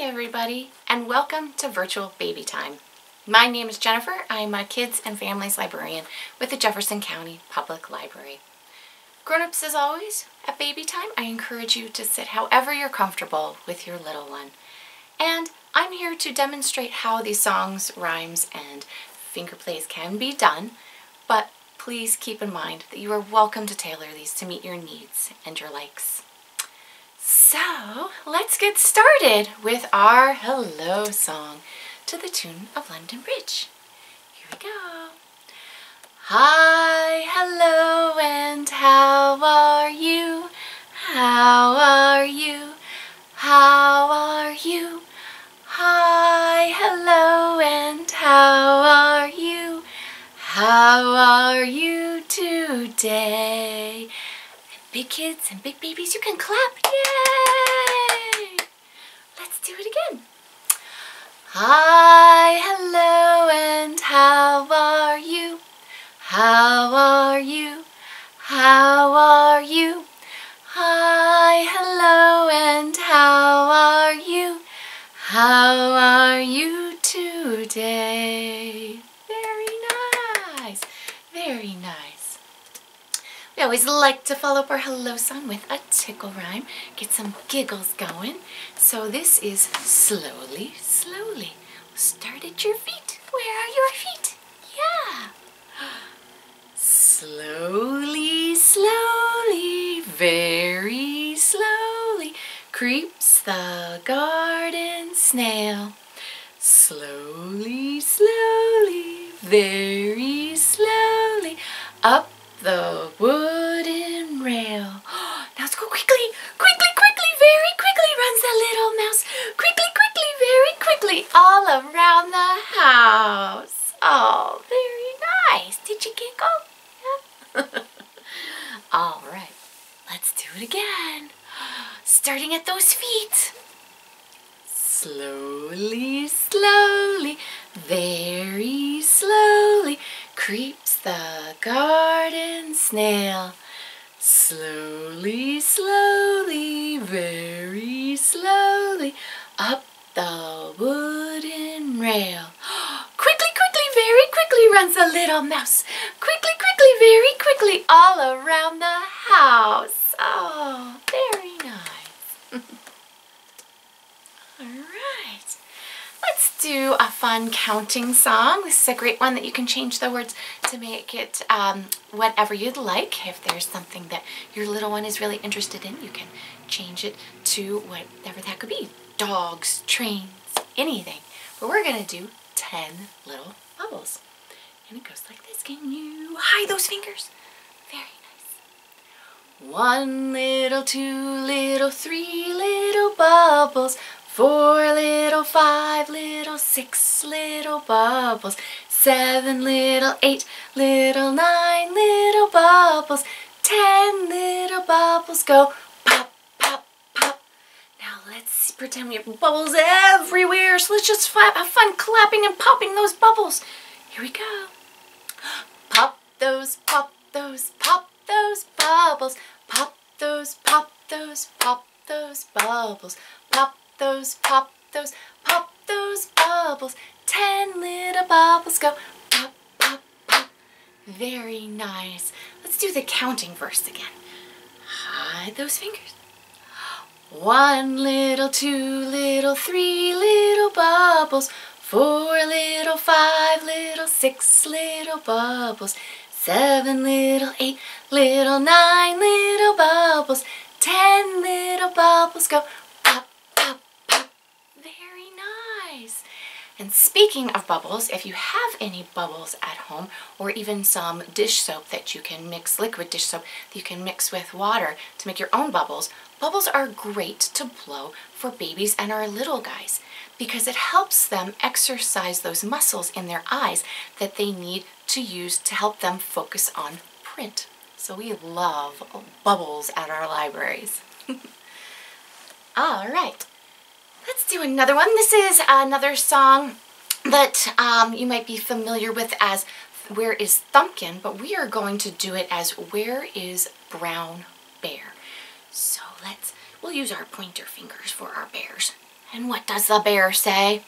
Everybody and welcome to Virtual Baby Time. My name is Jennifer. I'm a Kids and Families Librarian with the Jefferson County Public Library. Grown-ups, as always, at baby time, I encourage you to sit however you're comfortable with your little one. And I'm here to demonstrate how these songs, rhymes, and finger plays can be done, but please keep in mind that you are welcome to tailor these to meet your needs and your likes. So let's get started with our hello song to the tune of London Bridge. Here we go. Hi, hello, and how are you? How are you? How are you? Hi, hello, and how are you? How are you today? Big kids and big babies, you can clap. Yay! Let's do it again. Hi, hello, and how are you? How are you? How are you? Hi, hello, and how are you? How are you today? Very nice. Very nice. We always like to follow up our hello song with a tickle rhyme, get some giggles going. So this is slowly, slowly. start at your feet. Where are your feet? Yeah. Slowly, slowly, very slowly creeps the garden snail. Slowly, slowly, very slowly up the wooden rail. Now let's go quickly, quickly, quickly, very quickly runs the little mouse. Quickly, quickly, quickly all around the house. Oh, very nice. Did you giggle? Yeah. all right, let's do it again. Starting at those feet. Slowly, slowly, very slowly creeps the garden snail. Slowly, slowly, very slowly, up the wooden rail. quickly, quickly, very quickly runs the little mouse. Quickly, quickly, very quickly, all around the house. Oh, very nice. all right. Let's do a fun counting song. This is a great one that you can change the words to make it um, whatever you'd like. If there's something that your little one is really interested in, you can change it to whatever that could be. Dogs, trains, anything. But we're to do 10 little bubbles. And it goes like this. Can you hide those fingers? Very nice. One little, two little, three little bubbles. Four little, five little, six little bubbles. Seven little, eight little, nine little bubbles. Ten little bubbles go pop, pop, pop. Now let's pretend we have bubbles everywhere. So let's just have fun clapping and popping those bubbles. Here we go. Pop those, pop those, pop those bubbles. Pop those, pop those, pop those bubbles. Pop those, pop those, pop those bubbles. Ten little bubbles go pop, pop, pop. Very nice. Let's do the counting verse again. Hide those fingers. One little, two little, three little bubbles. Four little, five little, six little bubbles. Seven little, eight little, nine little bubbles. Ten little bubbles go And speaking of bubbles, if you have any bubbles at home or even some dish soap that you can mix, liquid dish soap that you can mix with water to make your own bubbles, bubbles are great to blow for babies and our little guys because it helps them exercise those muscles in their eyes that they need to use to help them focus on print. So we love bubbles at our libraries. All right, Let's do another one. This is another song that um, you might be familiar with as Where is Thumbkin, but we are going to do it as Where is Brown Bear. So let's, we'll use our pointer fingers for our bears. And what does the bear say?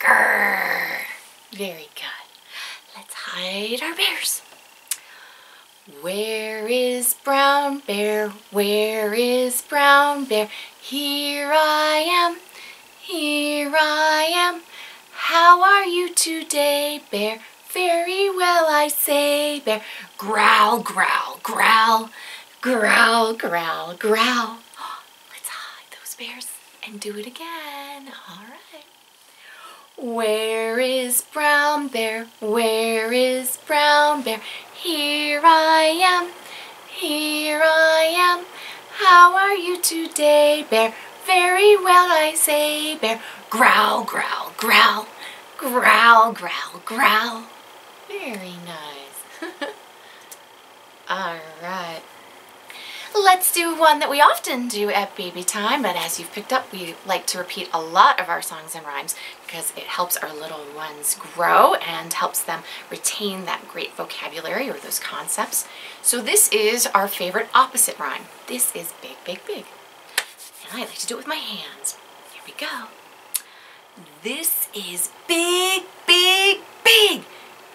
Grrr. Very good. Let's hide our bears. Where is Brown Bear? Where is Brown Bear? Here I am, here I am. How are you today, Bear? Very well, I say, Bear. Growl, growl, growl, growl, growl, growl. Let's hide those bears and do it again. All right. Where is Brown Bear? Where is Brown Bear? Here I am, here I am. How are you today, Bear? Very well, I say, Bear. Growl, growl, growl, growl, growl, growl. Very nice. All right. Let's do one that we often do at baby time, but as you've picked up, we like to repeat a lot of our songs and rhymes because it helps our little ones grow and helps them retain that great vocabulary or those concepts. So this is our favorite opposite rhyme. This is big, big, big. And I like to do it with my hands. Here we go. This is big, big, big.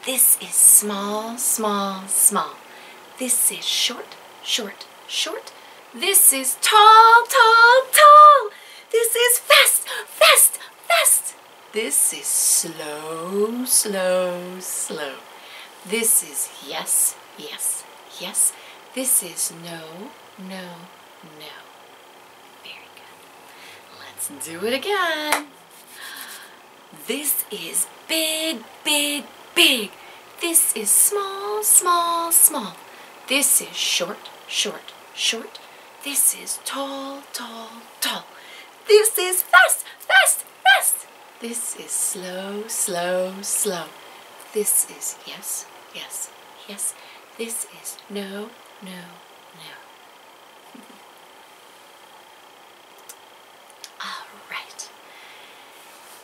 This is small, small, small. This is short, short, short. This is tall, tall, tall. This is fast, fast, fast. This is slow, slow, slow. This is yes, yes, yes. This is no, no, no. Very good. Let's do it again. This is big, big, big. This is small, small, small. This is short, short, short. This is tall, tall, tall. This is fast, fast, fast. This is slow, slow, slow. This is yes, yes, yes. This is no, no, no. All right.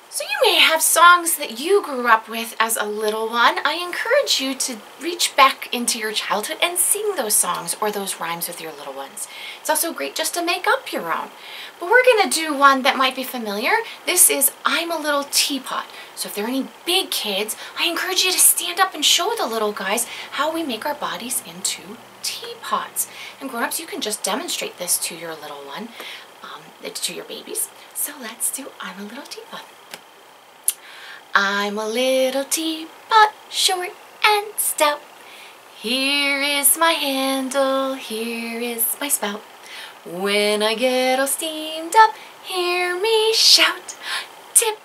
So you may have songs that you grew up with as a little one. I encourage you to reach back into your childhood and sing those songs or those rhymes with your little ones. It's also great just to make up your own. But we're going to do one that might be familiar. This is I'm a Little Teapot. So if there are any big kids, I encourage you to stand up and show the little guys how we make our bodies into teapots. And grown-ups, you can just demonstrate this to your little one, um, to your babies. So let's do I'm a Little Teapot. I'm a little teapot, short and stout. Here is my handle, here is my spout. When I get all steamed up, hear me shout. Tip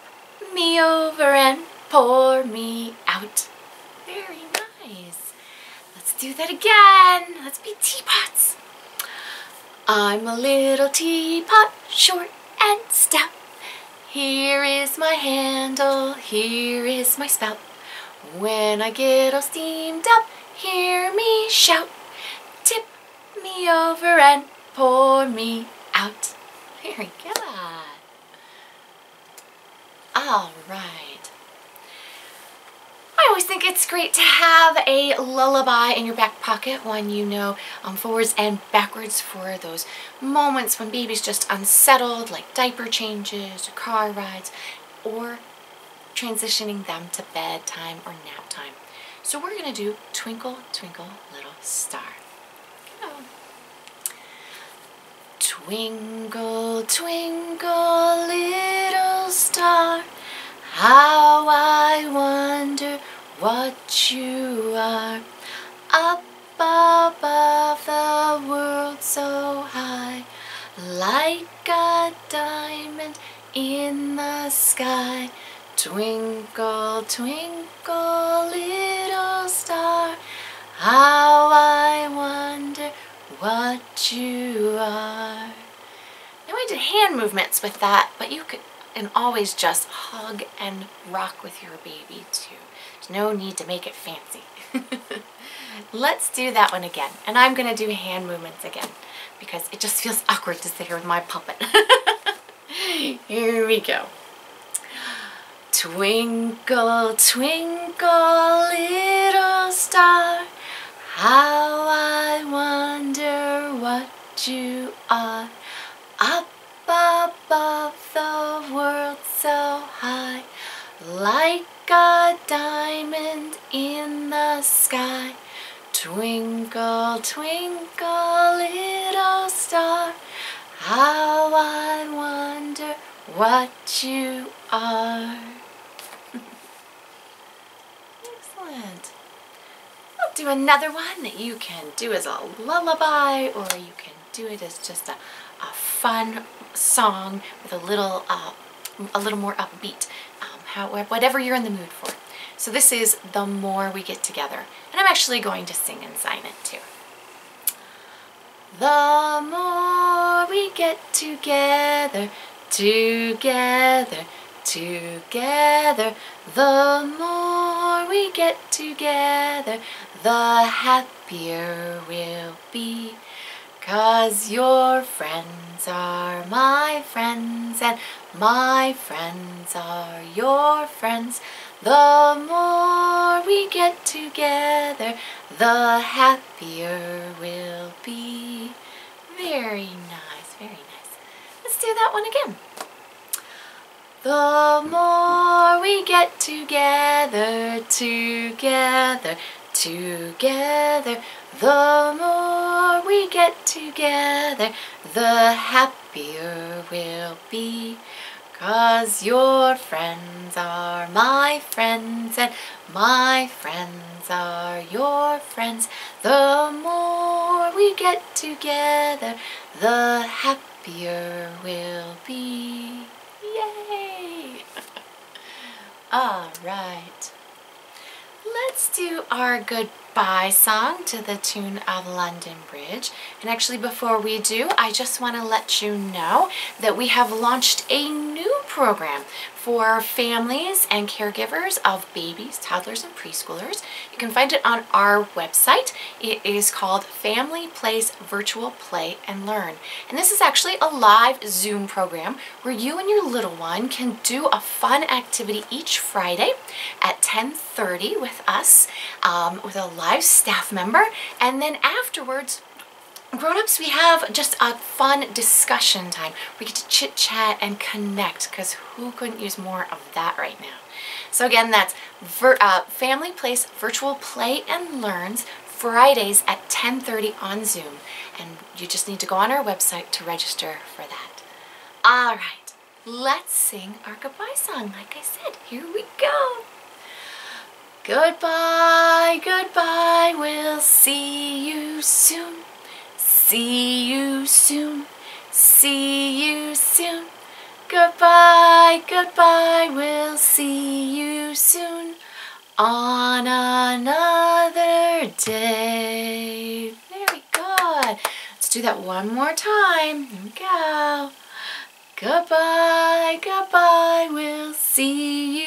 me over and pour me out. Very nice. Let's do that again. Let's be teapots. I'm a little teapot, short and stout. Here is my handle, here is my spout. When I get all steamed up, hear me shout. Tip me over and pour me out. Very good. All right. Always think it's great to have a lullaby in your back pocket, one you know um, forwards and backwards for those moments when baby's just unsettled, like diaper changes car rides, or transitioning them to bedtime or nap time. So we're going to do Twinkle, Twinkle, Little Star. Go. Twinkle, twinkle, little what you are. Up above the world so high, like a diamond in the sky. Twinkle, twinkle, little star, how I wonder what you are. Now I did hand movements with that, but you could and always just hug and rock with your baby too. No need to make it fancy. Let's do that one again. And I'm going to do hand movements again because it just feels awkward to sit here with my puppet. here we go. Twinkle, twinkle, little star, how I wonder what you are. Up above the world so high, like a diamond in the sky. Twinkle, twinkle, little star, how I wonder what you are. Excellent. I'll do another one that you can do as a lullaby or you can do it as just a, a fun song with a little, uh, a little more upbeat, how, whatever you're in the mood for. So this is The More We Get Together. And I'm actually going to sing and sign it too. The more we get together, together, together, the more we get together, the happier we'll be. Cause your friends are my friends and my friends are your friends. The more we get together, the happier we'll be. Very nice, very nice. Let's do that one again. The more we get together, together, together, the more we get together, the happier we'll be. Cause your friends are my friends and my friends are your friends. The more we get together, the happier we'll be. Yay! All right. Let's do our goodbye song to the tune of London Bridge. And actually before we do, I just want to let you know that we have launched a new program for families and caregivers of babies, toddlers, and preschoolers. You can find it on our website. It is called Family Place Virtual Play and Learn. And this is actually a live Zoom program where you and your little one can do a fun activity each Friday at 10.30 with us, um, with a live staff member. And then afterwards, Grown-ups, we have just a fun discussion time. We get to chit-chat and connect because who couldn't use more of that right now? So again, that's uh, Family Place Virtual Play and Learns Fridays at 10.30 on Zoom. And you just need to go on our website to register for that. All right, let's sing our goodbye song. Like I said, here we go. Goodbye, goodbye, we'll see you soon. See you soon, see you soon. Goodbye, goodbye, we'll see you soon on another day. Very good. Let's do that one more time. Here we go. Goodbye, goodbye, we'll see you.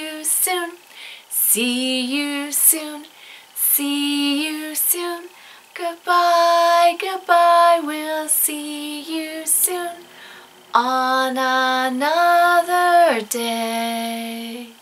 See you soon, see you soon. Goodbye, goodbye, we'll see you soon on another day.